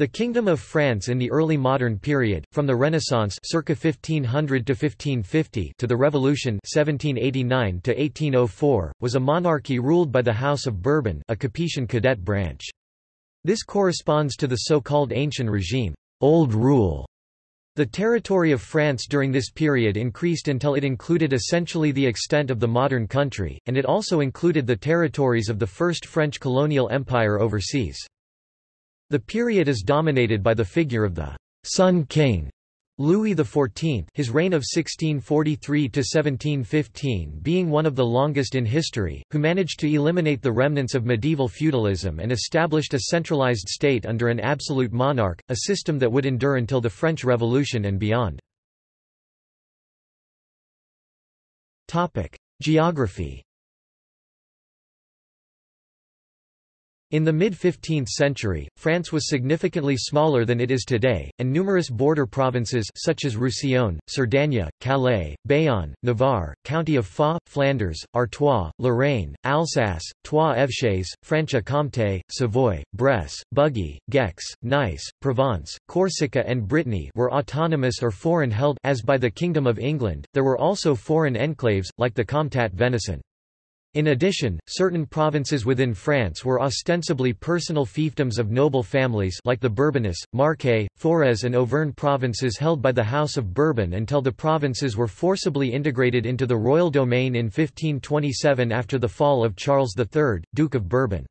The Kingdom of France in the early modern period, from the Renaissance circa 1500 to 1550 to the Revolution 1789 to 1804, was a monarchy ruled by the House of Bourbon, a Capetian cadet branch. This corresponds to the so-called ancien régime, old rule. The territory of France during this period increased until it included essentially the extent of the modern country, and it also included the territories of the First French colonial empire overseas. The period is dominated by the figure of the Sun King, Louis XIV his reign of 1643–1715 being one of the longest in history, who managed to eliminate the remnants of medieval feudalism and established a centralized state under an absolute monarch, a system that would endure until the French Revolution and beyond. Geography In the mid-15th century, France was significantly smaller than it is today, and numerous border provinces such as Roussillon, Cerdagne, Calais, Bayonne, Navarre, County of Foix, Flanders, Artois, Lorraine, Alsace, Trois-Évêchés, Franche-Comté, Savoy, Bresse, Bugey, Gex, Nice, Provence, Corsica and Brittany were autonomous or foreign held as by the Kingdom of England. There were also foreign enclaves, like the Comtat Venaissin. In addition, certain provinces within France were ostensibly personal fiefdoms of noble families like the Bourbonnais, Marche, Forez and Auvergne provinces held by the House of Bourbon until the provinces were forcibly integrated into the royal domain in 1527 after the fall of Charles III, Duke of Bourbon.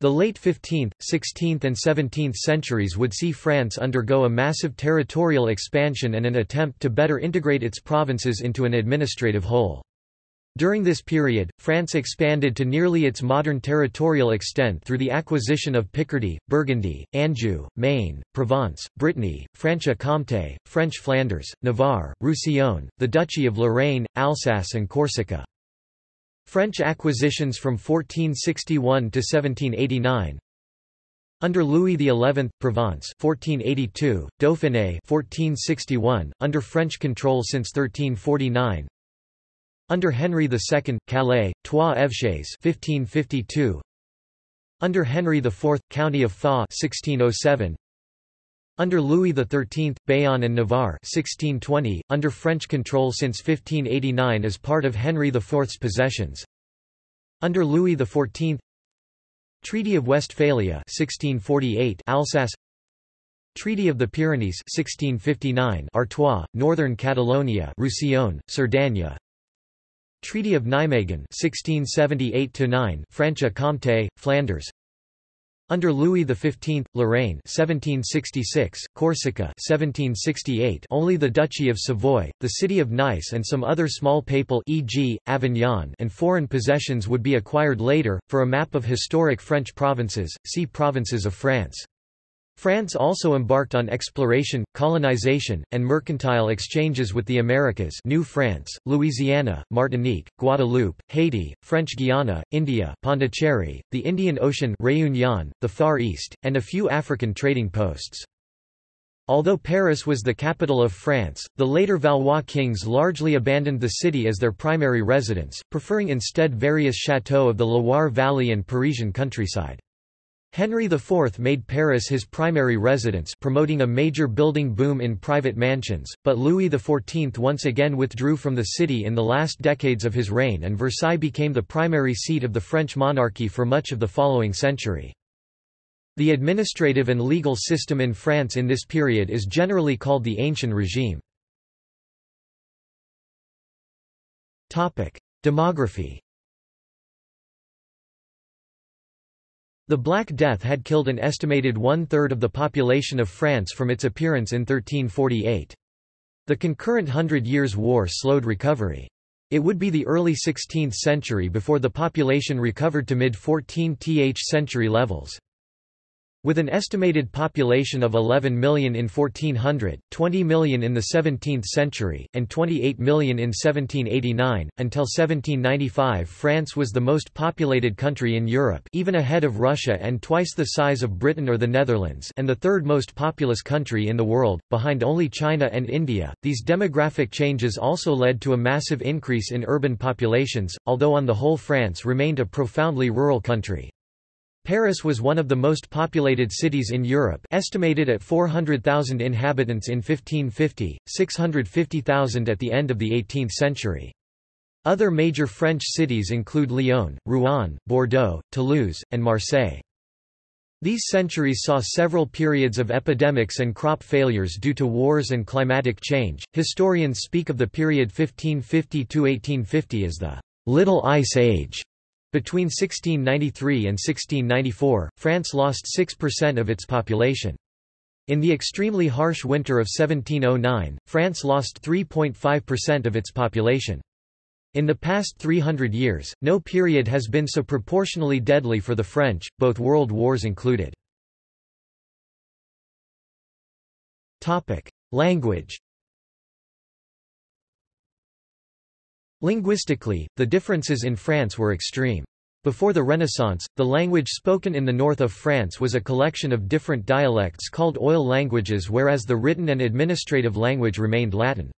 The late 15th, 16th and 17th centuries would see France undergo a massive territorial expansion and an attempt to better integrate its provinces into an administrative whole. During this period, France expanded to nearly its modern territorial extent through the acquisition of Picardy, Burgundy, Anjou, Maine, Provence, Brittany, Franche-Comté, French Flanders, Navarre, Roussillon, the Duchy of Lorraine, Alsace and Corsica. French acquisitions from 1461 to 1789 under Louis XI, Provence 1482, Dauphiné 1461, under French control since 1349 under Henry II, Calais, Trois-Évêchés 1552. Under Henry IV, County of Foix 1607. Under Louis XIII, Bayonne and Navarre 1620, under French control since 1589 as part of Henry IV's possessions. Under Louis XIV Treaty of Westphalia 1648 Alsace Treaty of the Pyrenees 1659 Artois, Northern Catalonia Roussillon, Cerdagne Treaty of Nijmegen 1678 Franche-Comté, Flanders under Louis XV, Lorraine 1766, Corsica 1768 only the Duchy of Savoy, the city of Nice and some other small papal e.g., Avignon and foreign possessions would be acquired later. For a map of historic French provinces, see Provinces of France. France also embarked on exploration, colonization, and mercantile exchanges with the Americas New France, Louisiana, Martinique, Guadeloupe, Haiti, French Guiana, India Pondicherry, the Indian Ocean Réunion, the Far East, and a few African trading posts. Although Paris was the capital of France, the later Valois kings largely abandoned the city as their primary residence, preferring instead various chateaux of the Loire Valley and Parisian countryside. Henry IV made Paris his primary residence promoting a major building boom in private mansions, but Louis XIV once again withdrew from the city in the last decades of his reign and Versailles became the primary seat of the French monarchy for much of the following century. The administrative and legal system in France in this period is generally called the Ancien regime. Demography The Black Death had killed an estimated one-third of the population of France from its appearance in 1348. The concurrent Hundred Years' War slowed recovery. It would be the early 16th century before the population recovered to mid-14th century levels. With an estimated population of 11 million in 1400, 20 million in the 17th century, and 28 million in 1789, until 1795 France was the most populated country in Europe even ahead of Russia and twice the size of Britain or the Netherlands and the third most populous country in the world, behind only China and India. These demographic changes also led to a massive increase in urban populations, although on the whole France remained a profoundly rural country. Paris was one of the most populated cities in Europe estimated at 400,000 inhabitants in 1550, 650,000 at the end of the 18th century. Other major French cities include Lyon, Rouen, Bordeaux, Toulouse, and Marseille. These centuries saw several periods of epidemics and crop failures due to wars and climatic change. Historians speak of the period 1550 to 1850 as the Little Ice Age. Between 1693 and 1694, France lost 6% of its population. In the extremely harsh winter of 1709, France lost 3.5% of its population. In the past 300 years, no period has been so proportionally deadly for the French, both world wars included. Language Linguistically, the differences in France were extreme. Before the Renaissance, the language spoken in the north of France was a collection of different dialects called oil languages whereas the written and administrative language remained Latin.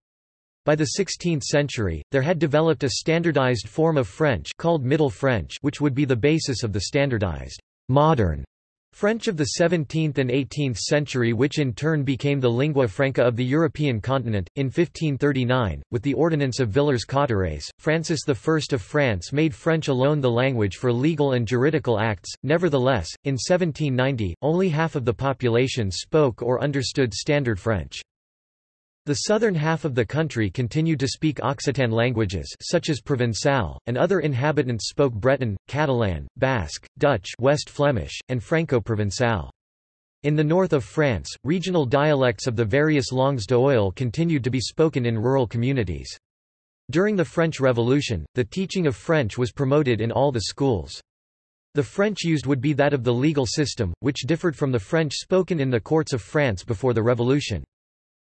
By the 16th century, there had developed a standardized form of French called Middle French which would be the basis of the standardized modern French of the 17th and 18th century which in turn became the lingua franca of the European continent. In 1539, with the Ordinance of Villers-Cotterêts, Francis I of France made French alone the language for legal and juridical acts. Nevertheless, in 1790, only half of the population spoke or understood Standard French. The southern half of the country continued to speak Occitan languages such as Provençal, and other inhabitants spoke Breton, Catalan, Basque, Dutch West Flemish, and Franco-Provençal. In the north of France, regional dialects of the various langues d'oil continued to be spoken in rural communities. During the French Revolution, the teaching of French was promoted in all the schools. The French used would be that of the legal system, which differed from the French spoken in the courts of France before the Revolution.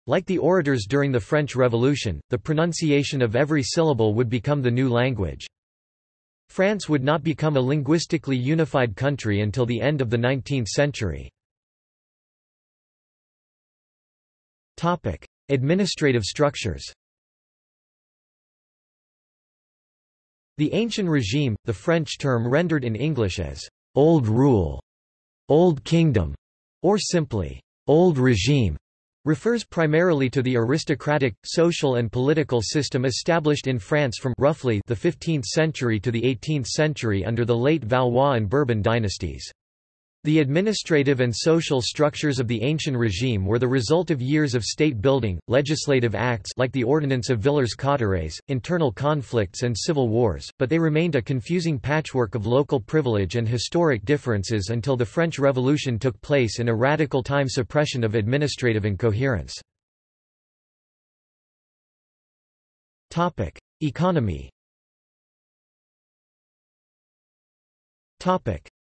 Like the orators during the French Revolution, the pronunciation of every syllable would become the new language. France would not become a linguistically unified country until the end of the 19th century. Administrative structures The Ancien Régime, the French term rendered in English as «Old Rule», «Old Kingdom», or simply «Old Regime», refers primarily to the aristocratic, social and political system established in France from roughly the 15th century to the 18th century under the late Valois and Bourbon dynasties. The administrative and social structures of the ancien régime were the result of years of state building, legislative acts like the Ordinance of Villers-Cotterêts, internal conflicts and civil wars, but they remained a confusing patchwork of local privilege and historic differences until the French Revolution took place in a radical time suppression of administrative incoherence. Economy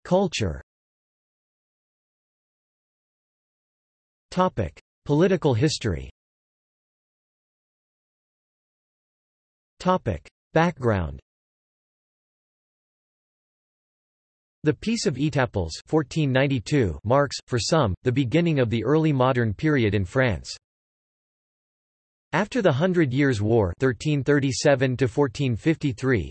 Culture Topic: Political history. Topic: Background. The Peace of Étaples 1492 marks, for some, the beginning of the early modern period in France. After the Hundred Years' War 1337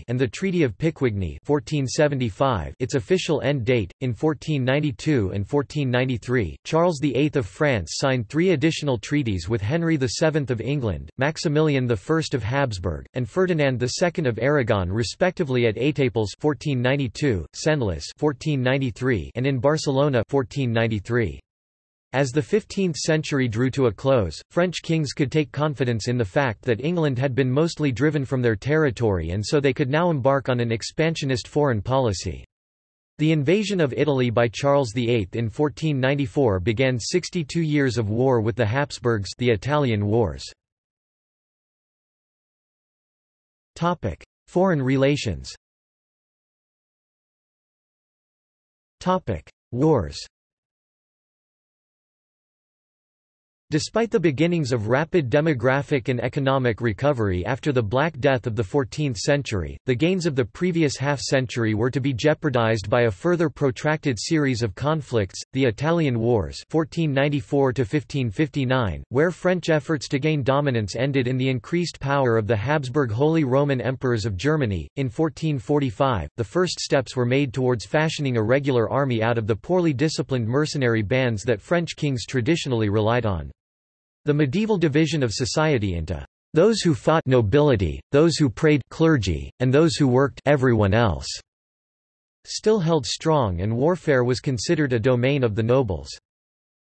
and the Treaty of Picquigny 1475 its official end date, in 1492 and 1493, Charles VIII of France signed three additional treaties with Henry VII of England, Maximilian I of Habsburg, and Ferdinand II of Aragon respectively at Étaples 1492, Senlis 1493 and in Barcelona 1493. As the 15th century drew to a close, French kings could take confidence in the fact that England had been mostly driven from their territory and so they could now embark on an expansionist foreign policy. The invasion of Italy by Charles VIII in 1494 began 62 years of war with the Habsburgs the Italian Wars. Foreign relations Wars Despite the beginnings of rapid demographic and economic recovery after the Black Death of the 14th century, the gains of the previous half-century were to be jeopardized by a further protracted series of conflicts, the Italian Wars 1494 where French efforts to gain dominance ended in the increased power of the Habsburg Holy Roman Emperors of Germany. In 1445, the first steps were made towards fashioning a regular army out of the poorly disciplined mercenary bands that French kings traditionally relied on. The medieval division of society into those who fought nobility, those who prayed clergy, and those who worked everyone else, still held strong and warfare was considered a domain of the nobles.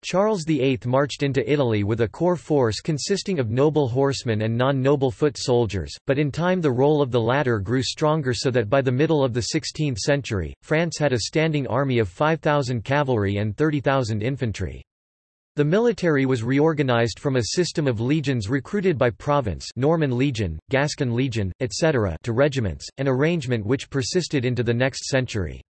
Charles VIII marched into Italy with a core force consisting of noble horsemen and non-noble foot soldiers, but in time the role of the latter grew stronger so that by the middle of the 16th century, France had a standing army of 5,000 cavalry and 30,000 infantry. The military was reorganized from a system of legions recruited by province Norman Legion, Gascon Legion, etc. to regiments, an arrangement which persisted into the next century.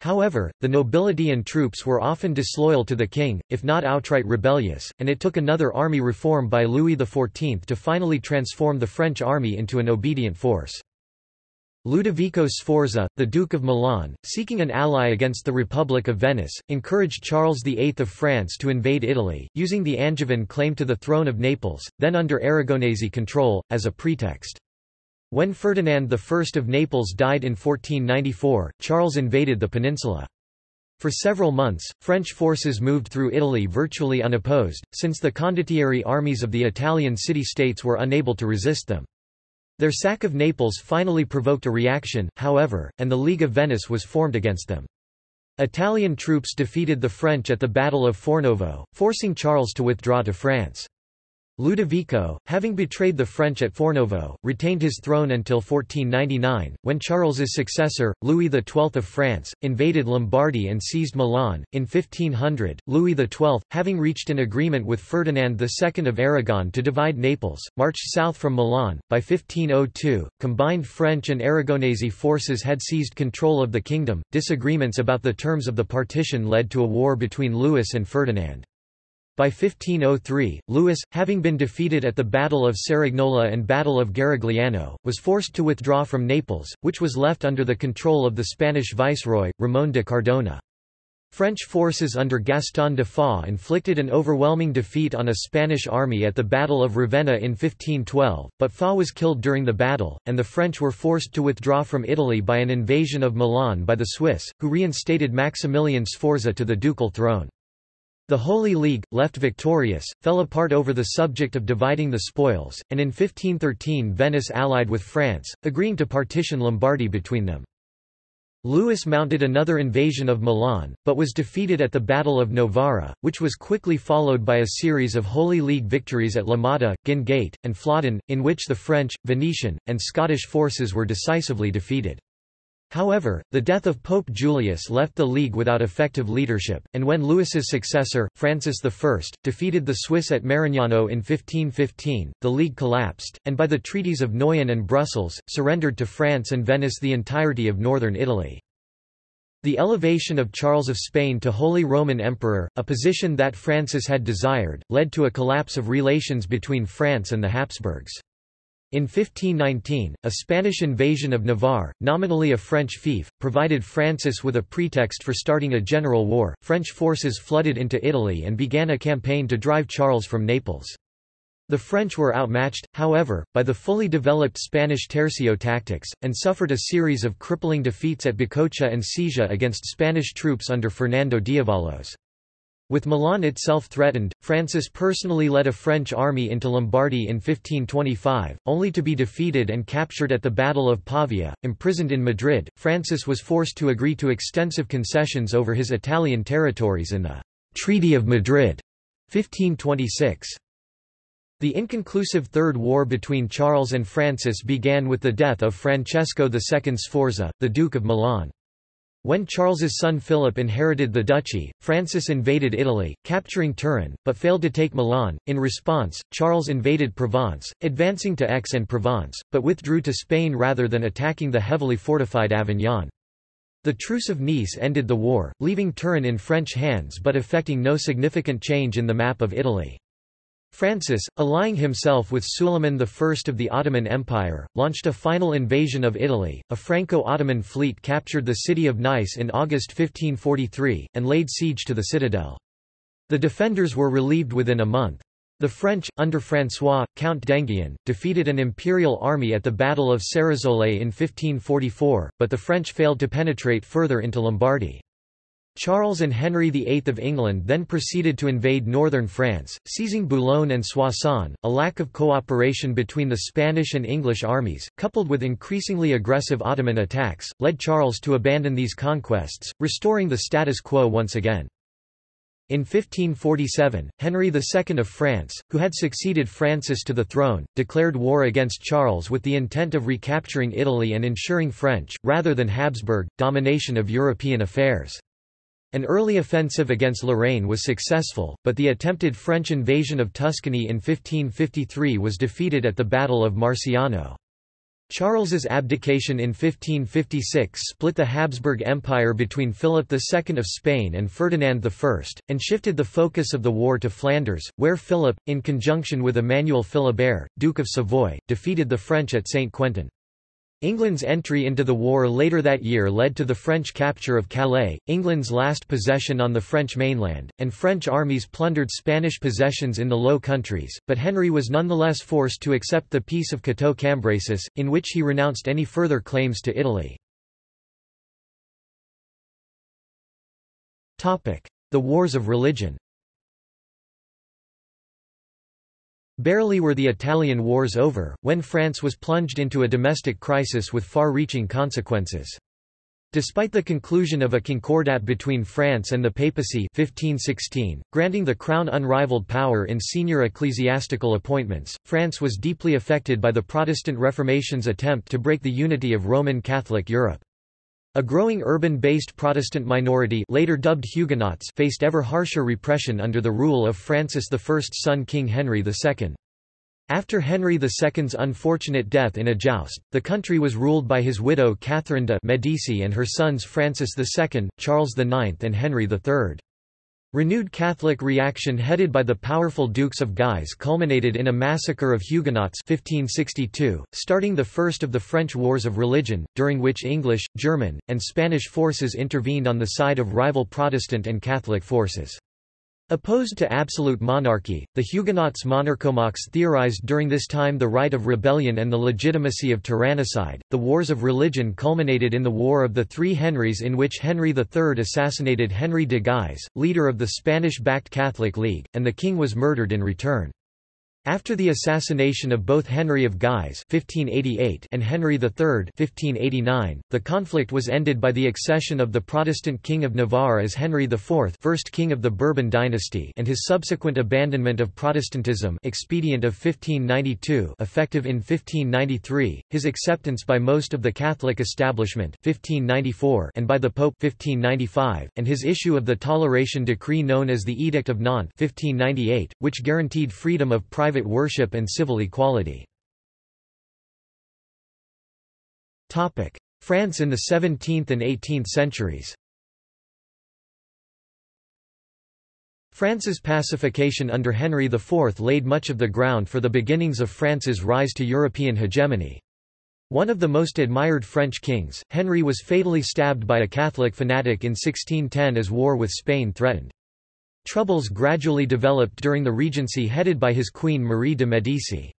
However, the nobility and troops were often disloyal to the king, if not outright rebellious, and it took another army reform by Louis XIV to finally transform the French army into an obedient force. Ludovico Sforza, the Duke of Milan, seeking an ally against the Republic of Venice, encouraged Charles VIII of France to invade Italy, using the Angevin claim to the throne of Naples, then under Aragonese control, as a pretext. When Ferdinand I of Naples died in 1494, Charles invaded the peninsula. For several months, French forces moved through Italy virtually unopposed, since the condottieri armies of the Italian city-states were unable to resist them. Their sack of Naples finally provoked a reaction, however, and the League of Venice was formed against them. Italian troops defeated the French at the Battle of Fornovo, forcing Charles to withdraw to France. Ludovico, having betrayed the French at Fornovo, retained his throne until 1499, when Charles's successor, Louis XII of France, invaded Lombardy and seized Milan. In 1500, Louis XII, having reached an agreement with Ferdinand II of Aragon to divide Naples, marched south from Milan. By 1502, combined French and Aragonese forces had seized control of the kingdom. Disagreements about the terms of the partition led to a war between Louis and Ferdinand. By 1503, Louis, having been defeated at the Battle of Cerignola and Battle of Garigliano, was forced to withdraw from Naples, which was left under the control of the Spanish viceroy, Ramón de Cardona. French forces under Gaston de Foix inflicted an overwhelming defeat on a Spanish army at the Battle of Ravenna in 1512, but Foix was killed during the battle, and the French were forced to withdraw from Italy by an invasion of Milan by the Swiss, who reinstated Maximilian Sforza to the ducal throne. The Holy League, left victorious, fell apart over the subject of dividing the spoils, and in 1513 Venice allied with France, agreeing to partition Lombardy between them. Louis mounted another invasion of Milan, but was defeated at the Battle of Novara, which was quickly followed by a series of Holy League victories at La Motta, Guinegate, and Flodden, in which the French, Venetian, and Scottish forces were decisively defeated. However, the death of Pope Julius left the League without effective leadership, and when Louis's successor, Francis I, defeated the Swiss at Marignano in 1515, the League collapsed, and by the treaties of Noyon and Brussels, surrendered to France and Venice the entirety of northern Italy. The elevation of Charles of Spain to Holy Roman Emperor, a position that Francis had desired, led to a collapse of relations between France and the Habsburgs. In 1519, a Spanish invasion of Navarre, nominally a French fief, provided Francis with a pretext for starting a general war. French forces flooded into Italy and began a campaign to drive Charles from Naples. The French were outmatched, however, by the fully developed Spanish tercio tactics, and suffered a series of crippling defeats at Bicocca and Sesia against Spanish troops under Fernando d'Ávalos. With Milan itself threatened, Francis personally led a French army into Lombardy in 1525, only to be defeated and captured at the Battle of Pavia. Imprisoned in Madrid, Francis was forced to agree to extensive concessions over his Italian territories in the Treaty of Madrid 1526. The inconclusive Third War between Charles and Francis began with the death of Francesco II Sforza, the Duke of Milan. When Charles's son Philip inherited the duchy, Francis invaded Italy, capturing Turin, but failed to take Milan. In response, Charles invaded Provence, advancing to Aix-en-Provence, but withdrew to Spain rather than attacking the heavily fortified Avignon. The Truce of Nice ended the war, leaving Turin in French hands but effecting no significant change in the map of Italy. Francis, allying himself with Suleiman I of the Ottoman Empire, launched a final invasion of Italy. A Franco-Ottoman fleet captured the city of Nice in August 1543, and laid siege to the citadel. The defenders were relieved within a month. The French, under François, Count d'Enghien, defeated an imperial army at the Battle of Ceresole in 1544, but the French failed to penetrate further into Lombardy. Charles and Henry VIII of England then proceeded to invade northern France, seizing Boulogne and Soissons. A lack of cooperation between the Spanish and English armies, coupled with increasingly aggressive Ottoman attacks, led Charles to abandon these conquests, restoring the status quo once again. In 1547, Henry II of France, who had succeeded Francis to the throne, declared war against Charles with the intent of recapturing Italy and ensuring French, rather than Habsburg, domination of European affairs. An early offensive against Lorraine was successful, but the attempted French invasion of Tuscany in 1553 was defeated at the Battle of Marciano. Charles's abdication in 1556 split the Habsburg Empire between Philip II of Spain and Ferdinand I, and shifted the focus of the war to Flanders, where Philip, in conjunction with Emmanuel Philibert, Duke of Savoy, defeated the French at Saint-Quentin. England's entry into the war later that year led to the French capture of Calais, England's last possession on the French mainland, and French armies plundered Spanish possessions in the Low Countries, but Henry was nonetheless forced to accept the Peace of Cateau-Cambrésis, in which he renounced any further claims to Italy. The Wars of Religion Barely were the Italian wars over, when France was plunged into a domestic crisis with far-reaching consequences. Despite the conclusion of a concordat between France and the papacy 1516, granting the crown unrivaled power in senior ecclesiastical appointments, France was deeply affected by the Protestant Reformation's attempt to break the unity of Roman Catholic Europe. A growing urban-based Protestant minority later dubbed Huguenots faced ever harsher repression under the rule of Francis I's son King Henry II. After Henry II's unfortunate death in a joust, the country was ruled by his widow Catherine de' Medici and her sons Francis II, Charles IX and Henry III. Renewed Catholic reaction headed by the powerful Dukes of Guise culminated in a massacre of Huguenots 1562, starting the first of the French Wars of Religion, during which English, German, and Spanish forces intervened on the side of rival Protestant and Catholic forces. Opposed to absolute monarchy, the Huguenots monarchomaques theorized during this time the right of rebellion and the legitimacy of tyrannicide. The wars of religion culminated in the War of the Three Henrys, in which Henry III assassinated Henry de Guise, leader of the Spanish backed Catholic League, and the king was murdered in return. After the assassination of both Henry of Guise (1588) and Henry III (1589), the conflict was ended by the accession of the Protestant King of Navarre as Henry IV, first king of the Bourbon dynasty, and his subsequent abandonment of Protestantism, expedient of 1592, effective in 1593, his acceptance by most of the Catholic establishment (1594) and by the Pope (1595), and his issue of the toleration decree known as the Edict of Nantes (1598), which guaranteed freedom of private private worship and civil equality. France in the 17th and 18th centuries France's pacification under Henry IV laid much of the ground for the beginnings of France's rise to European hegemony. One of the most admired French kings, Henry was fatally stabbed by a Catholic fanatic in 1610 as war with Spain threatened. Troubles gradually developed during the regency headed by his queen Marie de' Medici.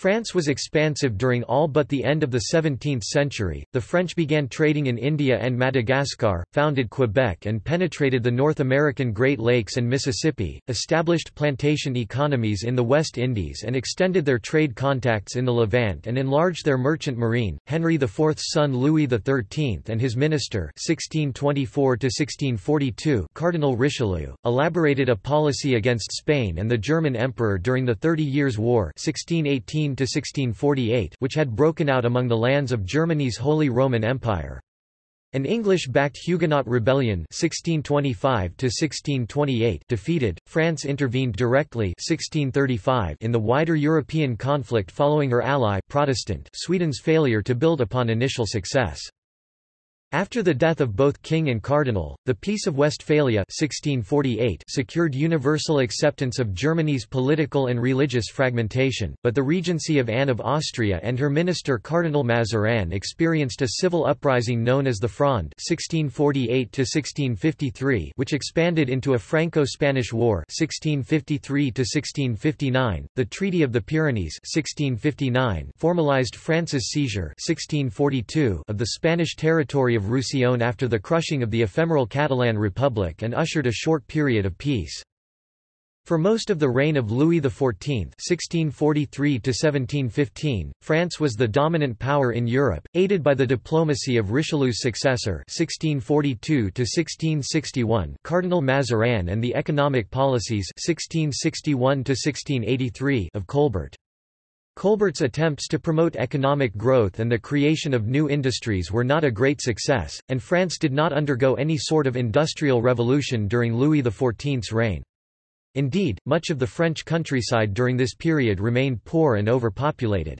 France was expansive during all but the end of the 17th century. The French began trading in India and Madagascar, founded Quebec and penetrated the North American Great Lakes and Mississippi, established plantation economies in the West Indies and extended their trade contacts in the Levant and enlarged their merchant marine. Henry IV's son Louis XIII and his minister (1624–1642) Cardinal Richelieu elaborated a policy against Spain and the German Emperor during the Thirty Years' War (1618 1648 which had broken out among the lands of Germany's Holy Roman Empire. An English-backed Huguenot rebellion 1625 defeated, France intervened directly 1635 in the wider European conflict following her ally Protestant Sweden's failure to build upon initial success. After the death of both king and cardinal, the Peace of Westphalia 1648 secured universal acceptance of Germany's political and religious fragmentation, but the regency of Anne of Austria and her minister Cardinal Mazarin experienced a civil uprising known as the Fronde 1648 which expanded into a Franco-Spanish War 1653 .The Treaty of the Pyrenees 1659 formalized France's seizure 1642 of the Spanish territory of Roussillon after the crushing of the ephemeral Catalan Republic and ushered a short period of peace. For most of the reign of Louis XIV (1643–1715), France was the dominant power in Europe, aided by the diplomacy of Richelieu's successor (1642–1661), Cardinal Mazarin, and the economic policies (1661–1683) of Colbert. Colbert's attempts to promote economic growth and the creation of new industries were not a great success, and France did not undergo any sort of industrial revolution during Louis XIV's reign. Indeed, much of the French countryside during this period remained poor and overpopulated.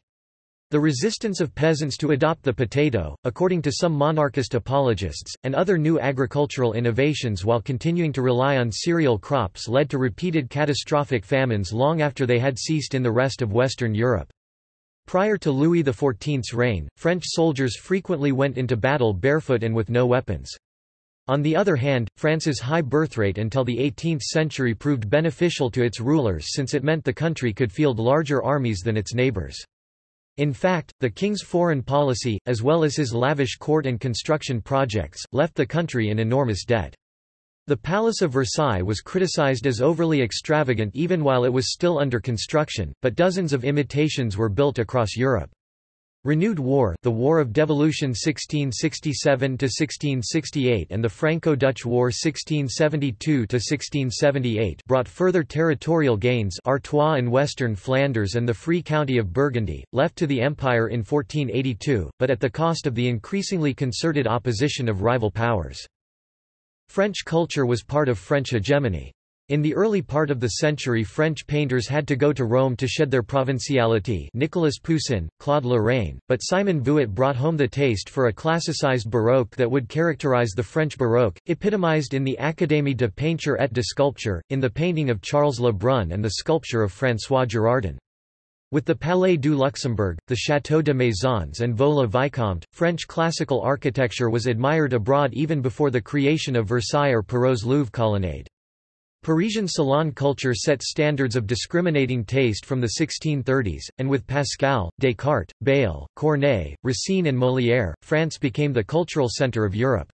The resistance of peasants to adopt the potato, according to some monarchist apologists, and other new agricultural innovations while continuing to rely on cereal crops led to repeated catastrophic famines long after they had ceased in the rest of Western Europe. Prior to Louis XIV's reign, French soldiers frequently went into battle barefoot and with no weapons. On the other hand, France's high birth rate until the 18th century proved beneficial to its rulers since it meant the country could field larger armies than its neighbours. In fact, the king's foreign policy, as well as his lavish court and construction projects, left the country in enormous debt. The Palace of Versailles was criticized as overly extravagant even while it was still under construction, but dozens of imitations were built across Europe. Renewed war the War of Devolution 1667–1668 and the Franco-Dutch War 1672–1678 brought further territorial gains Artois and western Flanders and the Free County of Burgundy, left to the Empire in 1482, but at the cost of the increasingly concerted opposition of rival powers. French culture was part of French hegemony. In the early part of the century French painters had to go to Rome to shed their provinciality Nicolas Poussin, Claude Lorrain, but Simon Vouet brought home the taste for a classicized Baroque that would characterize the French Baroque, epitomized in the Académie de peinture et de sculpture, in the painting of Charles Le Brun and the sculpture of François Girardon. With the Palais du Luxembourg, the Château de Maisons and Vaux-le-Vicomte, French classical architecture was admired abroad even before the creation of Versailles or Perrault's Louvre colonnade. Parisian salon culture set standards of discriminating taste from the 1630s, and with Pascal, Descartes, Bayle, Corneille, Racine and Molière, France became the cultural centre of Europe.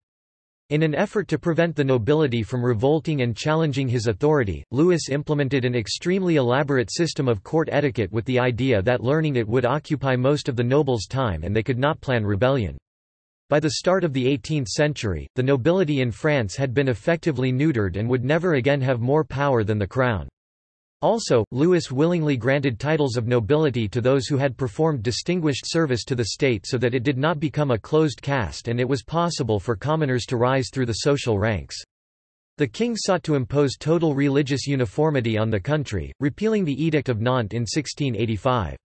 In an effort to prevent the nobility from revolting and challenging his authority, Louis implemented an extremely elaborate system of court etiquette with the idea that learning it would occupy most of the nobles' time and they could not plan rebellion. By the start of the 18th century, the nobility in France had been effectively neutered and would never again have more power than the crown. Also, Louis willingly granted titles of nobility to those who had performed distinguished service to the state so that it did not become a closed caste and it was possible for commoners to rise through the social ranks. The king sought to impose total religious uniformity on the country, repealing the Edict of Nantes in 1685.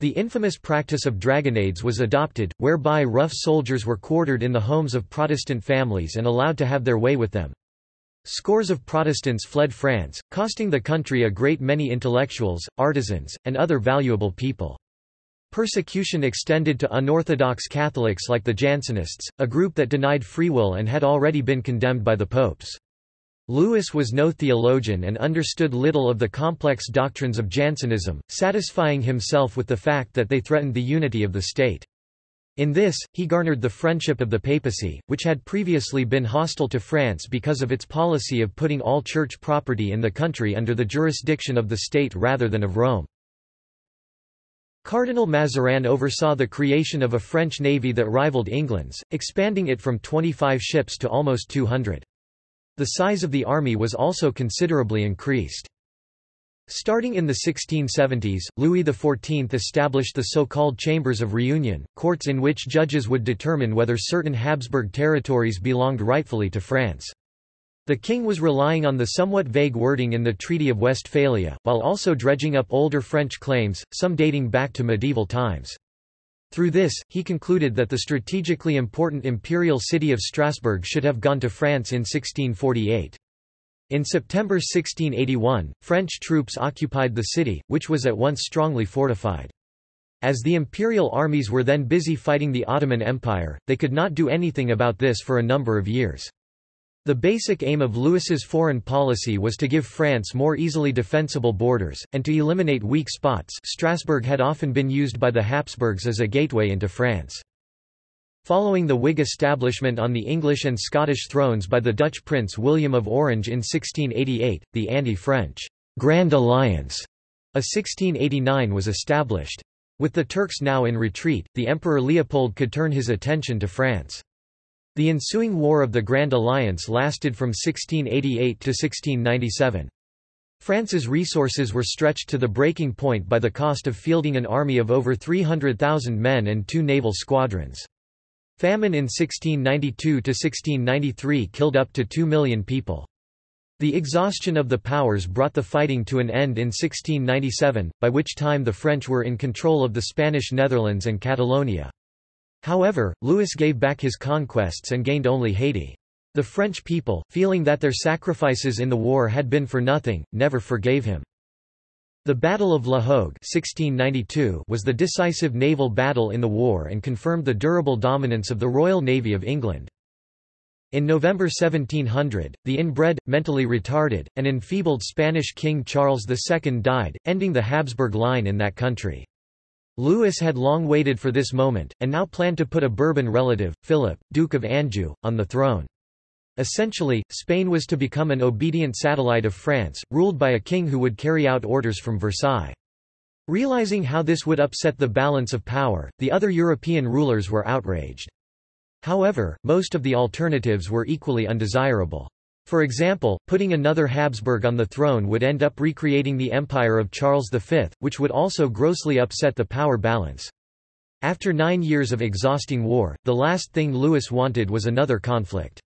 The infamous practice of dragonnades was adopted, whereby rough soldiers were quartered in the homes of Protestant families and allowed to have their way with them. Scores of Protestants fled France, costing the country a great many intellectuals, artisans, and other valuable people. Persecution extended to unorthodox Catholics like the Jansenists, a group that denied free will and had already been condemned by the popes. Louis was no theologian and understood little of the complex doctrines of Jansenism, satisfying himself with the fact that they threatened the unity of the state. In this, he garnered the friendship of the papacy, which had previously been hostile to France because of its policy of putting all church property in the country under the jurisdiction of the state rather than of Rome. Cardinal Mazarin oversaw the creation of a French navy that rivaled England's, expanding it from 25 ships to almost 200. The size of the army was also considerably increased. Starting in the 1670s, Louis XIV established the so-called Chambers of Reunion, courts in which judges would determine whether certain Habsburg territories belonged rightfully to France. The king was relying on the somewhat vague wording in the Treaty of Westphalia, while also dredging up older French claims, some dating back to medieval times. Through this, he concluded that the strategically important imperial city of Strasbourg should have gone to France in 1648. In September 1681, French troops occupied the city, which was at once strongly fortified. As the imperial armies were then busy fighting the Ottoman Empire, they could not do anything about this for a number of years. The basic aim of Louis's foreign policy was to give France more easily defensible borders, and to eliminate weak spots Strasbourg had often been used by the Habsburgs as a gateway into France. Following the Whig establishment on the English and Scottish thrones by the Dutch Prince William of Orange in 1688, the anti-French Grand Alliance of 1689 was established. With the Turks now in retreat, the Emperor Leopold could turn his attention to France. The ensuing War of the Grand Alliance lasted from 1688 to 1697. France's resources were stretched to the breaking point by the cost of fielding an army of over 300,000 men and two naval squadrons. Famine in 1692–1693 killed up to 2 million people. The exhaustion of the powers brought the fighting to an end in 1697, by which time the French were in control of the Spanish Netherlands and Catalonia. However, Louis gave back his conquests and gained only Haiti. The French people, feeling that their sacrifices in the war had been for nothing, never forgave him. The Battle of La Hogue 1692 was the decisive naval battle in the war and confirmed the durable dominance of the Royal Navy of England. In November 1700, the inbred, mentally retarded, and enfeebled Spanish King Charles II died, ending the Habsburg line in that country. Louis had long waited for this moment, and now planned to put a Bourbon relative, Philip, Duke of Anjou, on the throne. Essentially, Spain was to become an obedient satellite of France, ruled by a king who would carry out orders from Versailles. Realizing how this would upset the balance of power, the other European rulers were outraged. However, most of the alternatives were equally undesirable. For example, putting another Habsburg on the throne would end up recreating the empire of Charles V, which would also grossly upset the power balance. After nine years of exhausting war, the last thing Louis wanted was another conflict.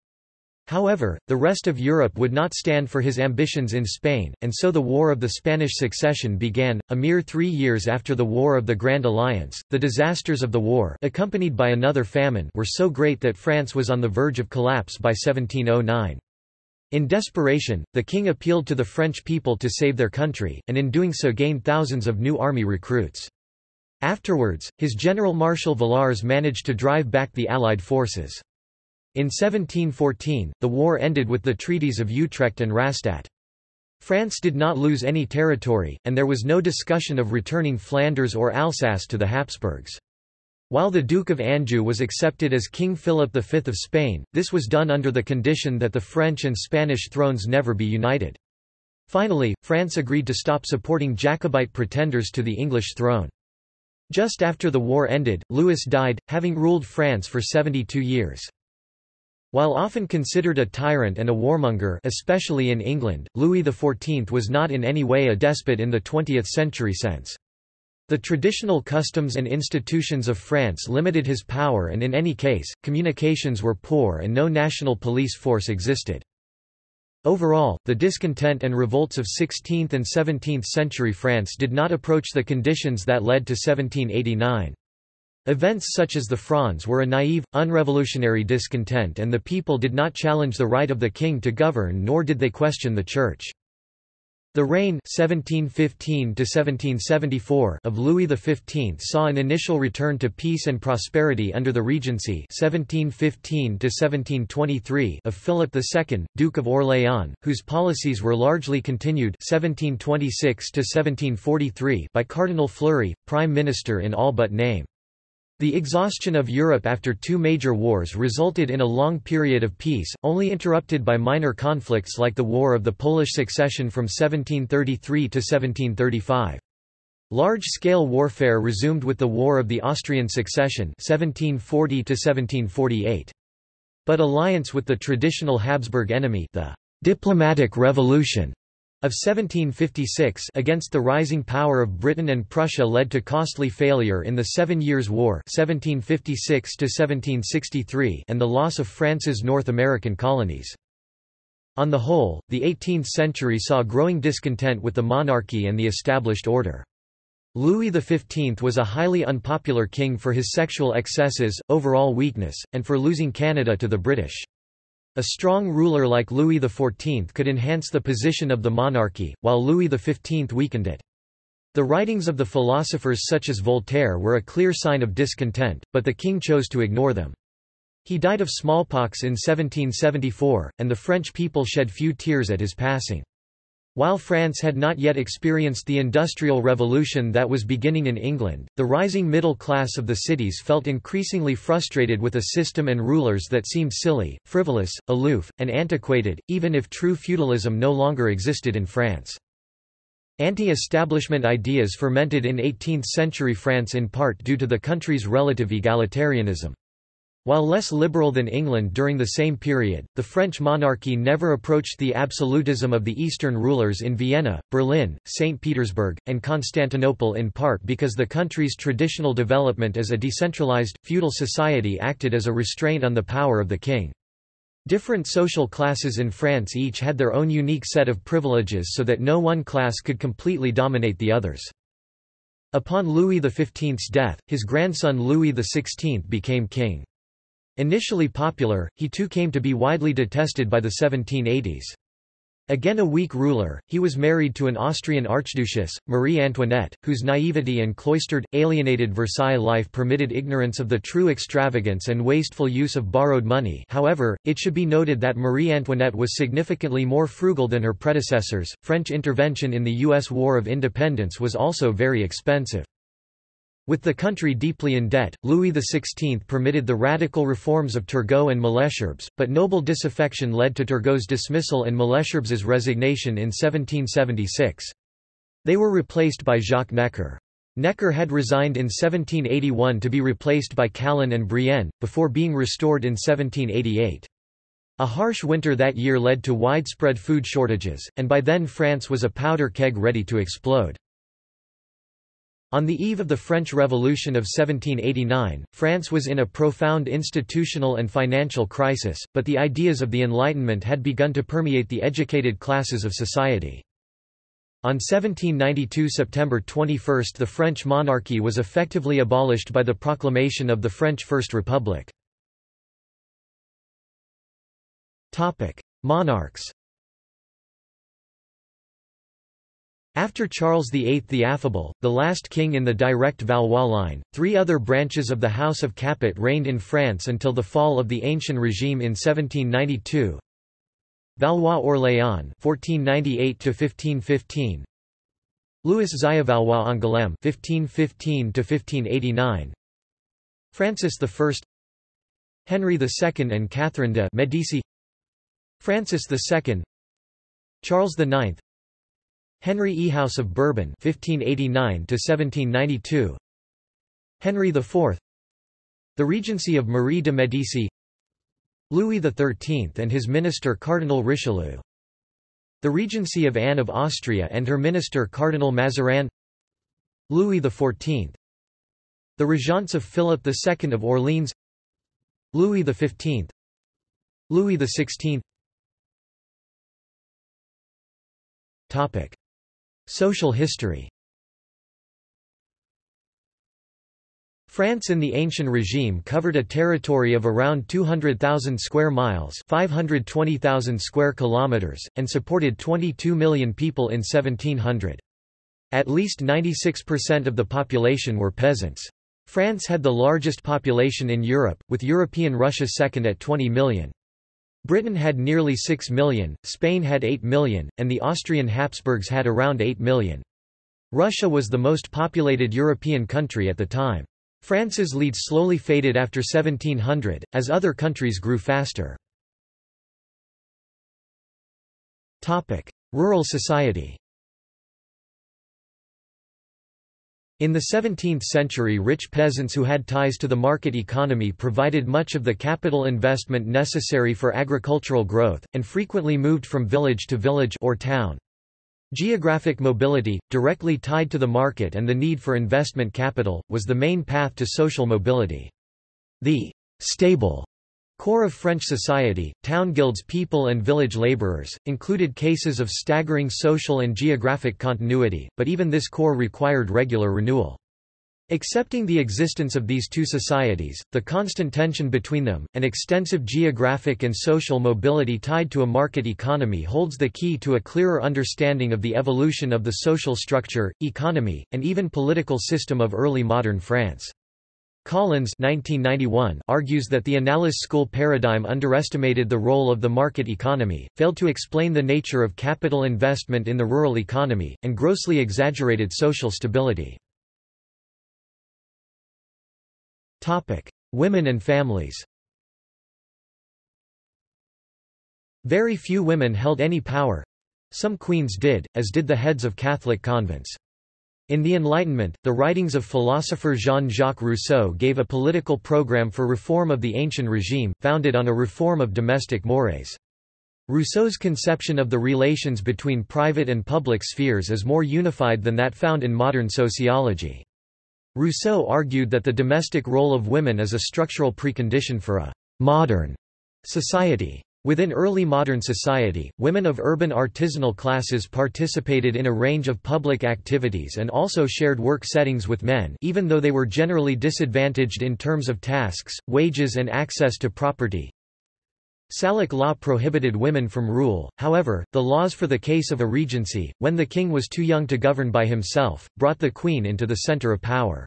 However, the rest of Europe would not stand for his ambitions in Spain, and so the War of the Spanish Succession began, a mere three years after the War of the Grand Alliance. The disasters of the war, accompanied by another famine, were so great that France was on the verge of collapse by 1709. In desperation, the king appealed to the French people to save their country, and in doing so gained thousands of new army recruits. Afterwards, his general Marshal Villars managed to drive back the Allied forces. In 1714, the war ended with the treaties of Utrecht and Rastatt. France did not lose any territory, and there was no discussion of returning Flanders or Alsace to the Habsburgs. While the Duke of Anjou was accepted as King Philip V of Spain, this was done under the condition that the French and Spanish thrones never be united. Finally, France agreed to stop supporting Jacobite pretenders to the English throne. Just after the war ended, Louis died, having ruled France for 72 years. While often considered a tyrant and a warmonger especially in England, Louis XIV was not in any way a despot in the 20th century sense. The traditional customs and institutions of France limited his power and in any case, communications were poor and no national police force existed. Overall, the discontent and revolts of 16th and 17th century France did not approach the conditions that led to 1789. Events such as the Fronde were a naive, unrevolutionary discontent and the people did not challenge the right of the king to govern nor did they question the Church. The reign 1715 of Louis XV saw an initial return to peace and prosperity under the regency 1715 of Philip II, Duke of Orléans, whose policies were largely continued 1726 by Cardinal Fleury, Prime Minister in all but name. The exhaustion of Europe after two major wars resulted in a long period of peace, only interrupted by minor conflicts like the War of the Polish Succession from 1733 to 1735. Large-scale warfare resumed with the War of the Austrian Succession 1740 -1748. But alliance with the traditional Habsburg enemy the diplomatic revolution of 1756 against the rising power of Britain and Prussia led to costly failure in the Seven Years' War 1756 and the loss of France's North American colonies. On the whole, the 18th century saw growing discontent with the monarchy and the established order. Louis XV was a highly unpopular king for his sexual excesses, overall weakness, and for losing Canada to the British. A strong ruler like Louis XIV could enhance the position of the monarchy, while Louis XV weakened it. The writings of the philosophers such as Voltaire were a clear sign of discontent, but the king chose to ignore them. He died of smallpox in 1774, and the French people shed few tears at his passing. While France had not yet experienced the Industrial Revolution that was beginning in England, the rising middle class of the cities felt increasingly frustrated with a system and rulers that seemed silly, frivolous, aloof, and antiquated, even if true feudalism no longer existed in France. Anti-establishment ideas fermented in 18th-century France in part due to the country's relative egalitarianism. While less liberal than England during the same period, the French monarchy never approached the absolutism of the Eastern rulers in Vienna, Berlin, St. Petersburg, and Constantinople in part because the country's traditional development as a decentralized, feudal society acted as a restraint on the power of the king. Different social classes in France each had their own unique set of privileges so that no one class could completely dominate the others. Upon Louis XV's death, his grandson Louis XVI became king. Initially popular, he too came to be widely detested by the 1780s. Again a weak ruler, he was married to an Austrian archduchess, Marie Antoinette, whose naivety and cloistered, alienated Versailles life permitted ignorance of the true extravagance and wasteful use of borrowed money however, it should be noted that Marie Antoinette was significantly more frugal than her predecessors. French intervention in the U.S. War of Independence was also very expensive. With the country deeply in debt, Louis XVI permitted the radical reforms of Turgot and Malesherbes, but noble disaffection led to Turgot's dismissal and Malesherbes's resignation in 1776. They were replaced by Jacques Necker. Necker had resigned in 1781 to be replaced by Calonne and Brienne, before being restored in 1788. A harsh winter that year led to widespread food shortages, and by then France was a powder keg ready to explode. On the eve of the French Revolution of 1789, France was in a profound institutional and financial crisis, but the ideas of the Enlightenment had begun to permeate the educated classes of society. On 1792 September 21 the French monarchy was effectively abolished by the proclamation of the French First Republic. Monarchs After Charles VIII the Affable, the last king in the direct Valois line, three other branches of the House of Capet reigned in France until the fall of the Ancien Régime in 1792. Valois-Orléans (1498–1515), Louis Valois-Angoulême (1515–1589), Francis I, Henry II and Catherine de' Medici, Francis II, Charles IX, Henry E. House of Bourbon 1589 1792 Henry IV The Regency of Marie de Medici. Louis XIII and his minister Cardinal Richelieu. The Regency of Anne of Austria and her minister Cardinal Mazarin. Louis XIV The Regence of Philip II of Orleans. Louis XV Louis XVI Topic Social history France in the ancien régime covered a territory of around 200,000 square miles 520,000 square kilometers, and supported 22 million people in 1700. At least 96% of the population were peasants. France had the largest population in Europe, with European Russia second at 20 million. Britain had nearly 6 million, Spain had 8 million, and the Austrian Habsburgs had around 8 million. Russia was the most populated European country at the time. France's lead slowly faded after 1700, as other countries grew faster. Rural society In the 17th century rich peasants who had ties to the market economy provided much of the capital investment necessary for agricultural growth, and frequently moved from village to village or town. Geographic mobility, directly tied to the market and the need for investment capital, was the main path to social mobility. The «stable» Core of French society, town guilds people and village labourers, included cases of staggering social and geographic continuity, but even this core required regular renewal. Accepting the existence of these two societies, the constant tension between them, and extensive geographic and social mobility tied to a market economy holds the key to a clearer understanding of the evolution of the social structure, economy, and even political system of early modern France. Collins 1991 argues that the Annales school paradigm underestimated the role of the market economy, failed to explain the nature of capital investment in the rural economy, and grossly exaggerated social stability. Women and families Very few women held any power. Some queens did, as did the heads of Catholic convents. In the Enlightenment, the writings of philosopher Jean-Jacques Rousseau gave a political program for reform of the ancien régime, founded on a reform of domestic mores. Rousseau's conception of the relations between private and public spheres is more unified than that found in modern sociology. Rousseau argued that the domestic role of women is a structural precondition for a «modern» society. Within early modern society, women of urban artisanal classes participated in a range of public activities and also shared work settings with men even though they were generally disadvantaged in terms of tasks, wages and access to property. Salic law prohibited women from rule, however, the laws for the case of a regency, when the king was too young to govern by himself, brought the queen into the center of power.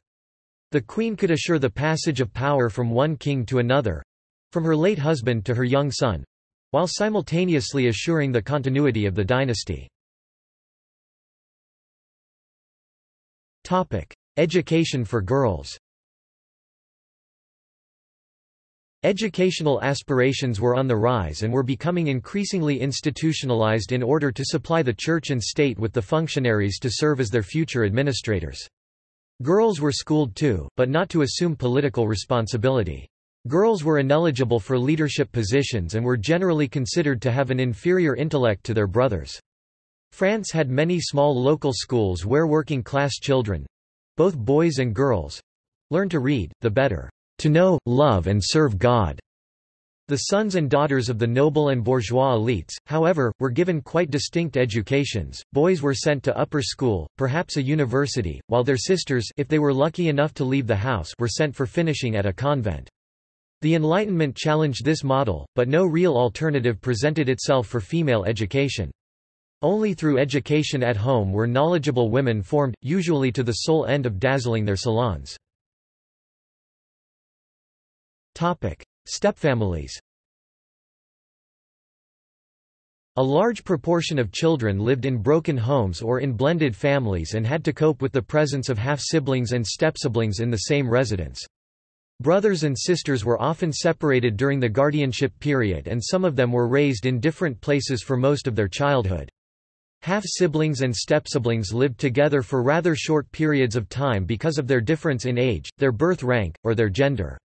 The queen could assure the passage of power from one king to another—from her late husband to her young son, while simultaneously assuring the continuity of the dynasty. Education for girls Educational aspirations were on the rise and were becoming increasingly institutionalized in order to supply the church and state with the functionaries to serve as their future administrators. Girls were schooled too, but not to assume political responsibility. Girls were ineligible for leadership positions and were generally considered to have an inferior intellect to their brothers. France had many small local schools where working-class children—both boys and girls—learned to read, the better, to know, love and serve God. The sons and daughters of the noble and bourgeois elites, however, were given quite distinct educations. Boys were sent to upper school, perhaps a university, while their sisters if they were lucky enough to leave the house were sent for finishing at a convent. The Enlightenment challenged this model, but no real alternative presented itself for female education. Only through education at home were knowledgeable women formed, usually to the sole end of dazzling their salons. Stepfamilies A large proportion of children lived in broken homes or in blended families and had to cope with the presence of half-siblings and step-siblings in the same residence. Brothers and sisters were often separated during the guardianship period and some of them were raised in different places for most of their childhood. Half-siblings and step-siblings lived together for rather short periods of time because of their difference in age, their birth rank, or their gender.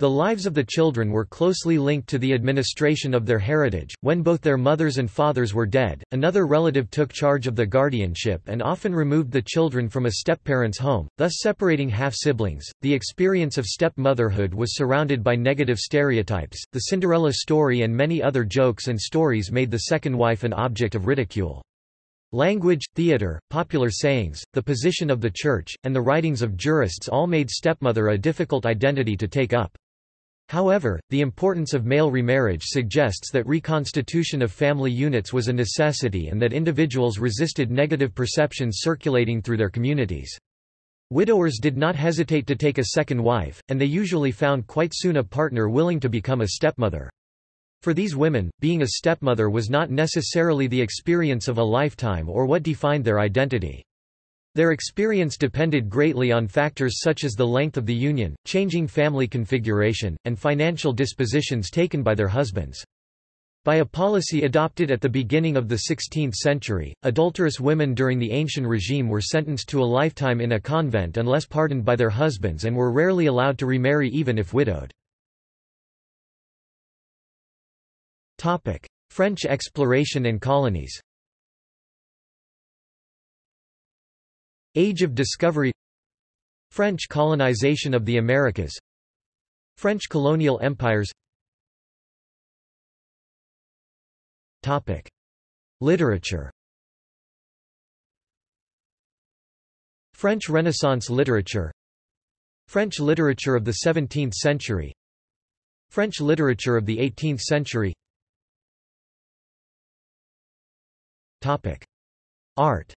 The lives of the children were closely linked to the administration of their heritage. When both their mothers and fathers were dead, another relative took charge of the guardianship and often removed the children from a stepparent's home, thus separating half siblings. The experience of stepmotherhood was surrounded by negative stereotypes. The Cinderella story and many other jokes and stories made the second wife an object of ridicule. Language, theatre, popular sayings, the position of the church, and the writings of jurists all made stepmother a difficult identity to take up. However, the importance of male remarriage suggests that reconstitution of family units was a necessity and that individuals resisted negative perceptions circulating through their communities. Widowers did not hesitate to take a second wife, and they usually found quite soon a partner willing to become a stepmother. For these women, being a stepmother was not necessarily the experience of a lifetime or what defined their identity. Their experience depended greatly on factors such as the length of the union, changing family configuration, and financial dispositions taken by their husbands. By a policy adopted at the beginning of the 16th century, adulterous women during the ancien régime were sentenced to a lifetime in a convent unless pardoned by their husbands and were rarely allowed to remarry even if widowed. French exploration and colonies Age of Discovery French colonization of the Americas French colonial empires. Topic. Literature. French Renaissance literature. French literature of the 17th century. French literature of the 18th century. Topic. Art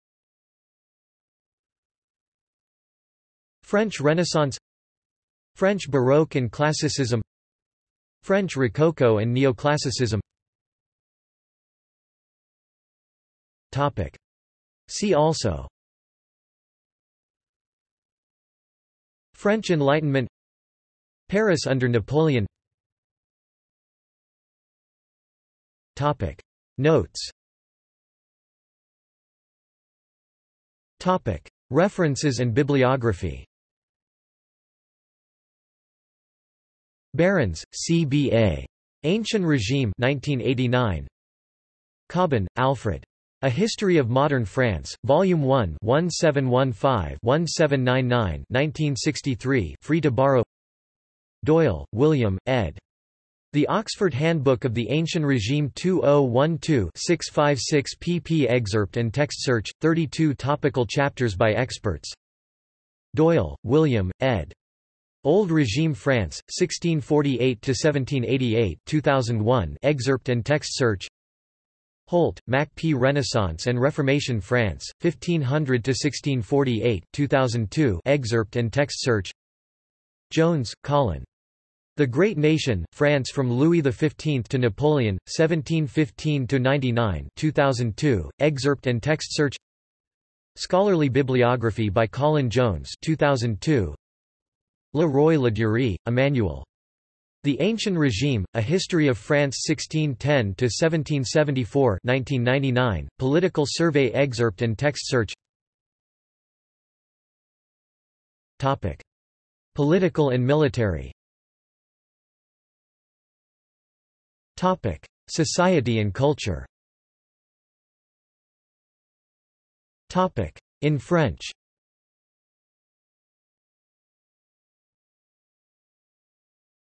French Renaissance French Baroque and Classicism French Rococo and Neoclassicism Topic. See also French Enlightenment Paris under Napoleon Topic. Notes Topic. References and bibliography Behrens, C.B.A. Ancien Régime 1989. Cobban, Alfred. A History of Modern France, Volume 1 1715-1799 1963 free to borrow Doyle, William, ed. The Oxford Handbook of the Ancien Régime 2012-656 pp excerpt and text search, 32 topical chapters by experts Doyle, William, ed. Old Regime France, 1648–1788 2001 excerpt and text search Holt, Mack P. Renaissance and Reformation France, 1500–1648 2002 excerpt and text search Jones, Colin. The Great Nation, France from Louis XV to Napoleon, 1715–99 2002, excerpt and text search Scholarly bibliography by Colin Jones 2002. Le Roy Ladurie, Emmanuel. The Ancien Régime, A History of France 1610–1774 1999, Political Survey excerpt and text search Topic. Political and military Topic. Society and culture Topic. In French